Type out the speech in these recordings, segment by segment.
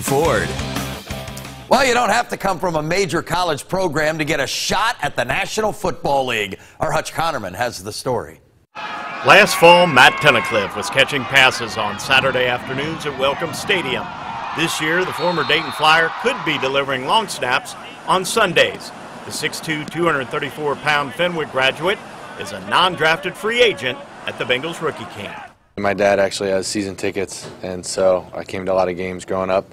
Ford. Well, you don't have to come from a major college program to get a shot at the National Football League. Our Hutch Connerman has the story. Last fall, Matt Tunnacliffe was catching passes on Saturday afternoons at Welcome Stadium. This year, the former Dayton Flyer could be delivering long snaps on Sundays. The 6'2", 234-pound Fenwick graduate is a non-drafted free agent at the Bengals rookie camp. My dad actually has season tickets, and so I came to a lot of games growing up.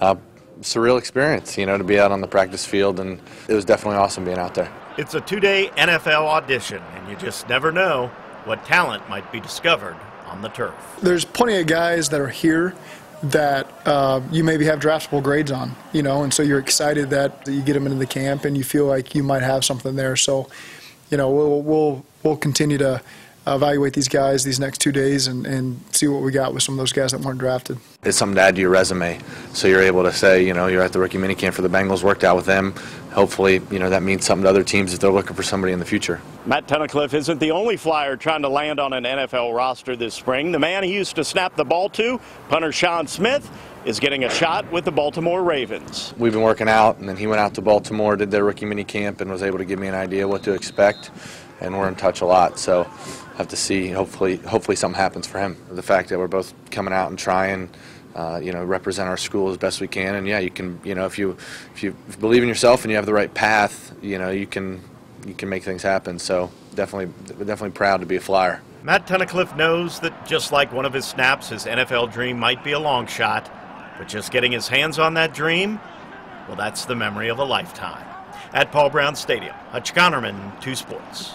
Uh, surreal experience, you know, to be out on the practice field, and it was definitely awesome being out there. It's a two-day NFL audition, and you just never know what talent might be discovered on the turf. There's plenty of guys that are here that uh, you maybe have draftable grades on, you know, and so you're excited that you get them into the camp and you feel like you might have something there. So, you know, we'll we'll we'll continue to evaluate these guys these next two days and, and see what we got with some of those guys that weren't drafted. It's something to add to your resume, so you're able to say, you know, you're at the rookie minicamp for the Bengals, worked out with them. Hopefully, you know, that means something to other teams if they're looking for somebody in the future. Matt Tunnacliffe isn't the only flyer trying to land on an NFL roster this spring. The man he used to snap the ball to, punter Sean Smith, is getting a shot with the Baltimore Ravens. We've been working out, and then he went out to Baltimore, did their rookie minicamp, and was able to give me an idea what to expect. And we're in touch a lot, so have to see. Hopefully, hopefully something happens for him. The fact that we're both coming out and trying, uh, you know, represent our school as best we can. And yeah, you can, you know, if you if you believe in yourself and you have the right path, you know, you can you can make things happen. So definitely, definitely proud to be a flyer. Matt Tunnacliffe knows that just like one of his snaps, his NFL dream might be a long shot, but just getting his hands on that dream, well, that's the memory of a lifetime. At Paul Brown Stadium, Hutch Connerman, 2 Sports.